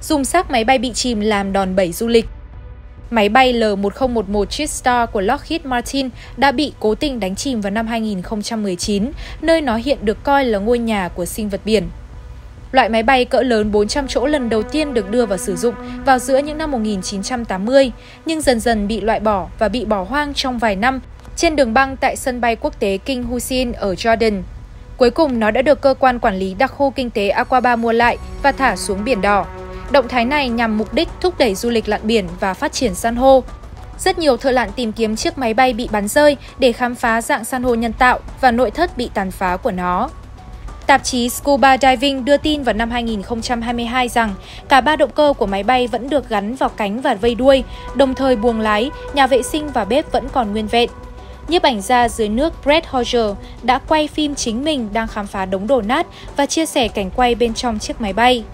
dùng xác máy bay bị chìm làm đòn bẩy du lịch. Máy bay L-1011 Jetstar của Lockheed Martin đã bị cố tình đánh chìm vào năm 2019, nơi nó hiện được coi là ngôi nhà của sinh vật biển. Loại máy bay cỡ lớn 400 chỗ lần đầu tiên được đưa vào sử dụng vào giữa những năm 1980, nhưng dần dần bị loại bỏ và bị bỏ hoang trong vài năm trên đường băng tại sân bay quốc tế King Hussein ở Jordan. Cuối cùng, nó đã được cơ quan quản lý đặc khu kinh tế Aqaba mua lại và thả xuống Biển Đỏ. Động thái này nhằm mục đích thúc đẩy du lịch lặn biển và phát triển san hô. Rất nhiều thợ lặn tìm kiếm chiếc máy bay bị bắn rơi để khám phá dạng san hô nhân tạo và nội thất bị tàn phá của nó. Tạp chí Scuba Diving đưa tin vào năm 2022 rằng cả ba động cơ của máy bay vẫn được gắn vào cánh và vây đuôi, đồng thời buồng lái, nhà vệ sinh và bếp vẫn còn nguyên vẹn. Nhiếp ảnh gia dưới nước Brett Hodger đã quay phim chính mình đang khám phá đống đổ nát và chia sẻ cảnh quay bên trong chiếc máy bay.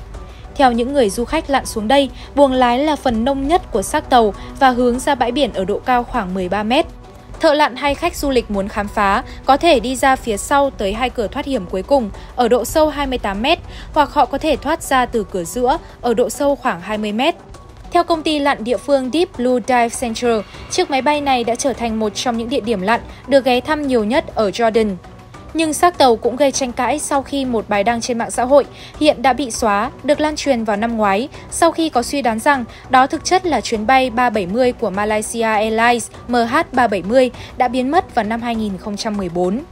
Theo những người du khách lặn xuống đây, buồng lái là phần nông nhất của xác tàu và hướng ra bãi biển ở độ cao khoảng 13 mét. Thợ lặn hay khách du lịch muốn khám phá có thể đi ra phía sau tới hai cửa thoát hiểm cuối cùng ở độ sâu 28 mét hoặc họ có thể thoát ra từ cửa giữa ở độ sâu khoảng 20 mét. Theo công ty lặn địa phương Deep Blue Dive Center, chiếc máy bay này đã trở thành một trong những địa điểm lặn được ghé thăm nhiều nhất ở Jordan. Nhưng xác tàu cũng gây tranh cãi sau khi một bài đăng trên mạng xã hội hiện đã bị xóa, được lan truyền vào năm ngoái sau khi có suy đoán rằng đó thực chất là chuyến bay 370 của Malaysia Airlines MH370 đã biến mất vào năm 2014.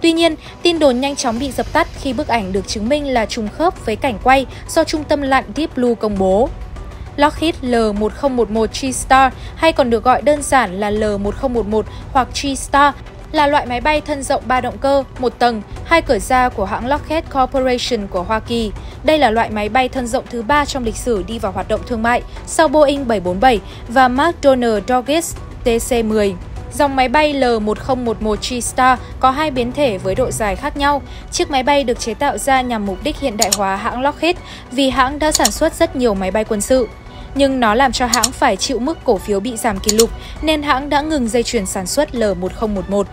Tuy nhiên, tin đồn nhanh chóng bị dập tắt khi bức ảnh được chứng minh là trùng khớp với cảnh quay do trung tâm lặn Deep Blue công bố. Lockheed L1011 G-Star hay còn được gọi đơn giản là L1011 hoặc G-Star là loại máy bay thân rộng 3 động cơ, một tầng, hai cửa ra của hãng Lockheed Corporation của Hoa Kỳ. Đây là loại máy bay thân rộng thứ ba trong lịch sử đi vào hoạt động thương mại sau Boeing 747 và McDonnell Douglas TC-10. Dòng máy bay L1011 G-Star có hai biến thể với độ dài khác nhau. Chiếc máy bay được chế tạo ra nhằm mục đích hiện đại hóa hãng Lockheed vì hãng đã sản xuất rất nhiều máy bay quân sự nhưng nó làm cho hãng phải chịu mức cổ phiếu bị giảm kỷ lục, nên hãng đã ngừng dây chuyền sản xuất L1011.